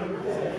Amém.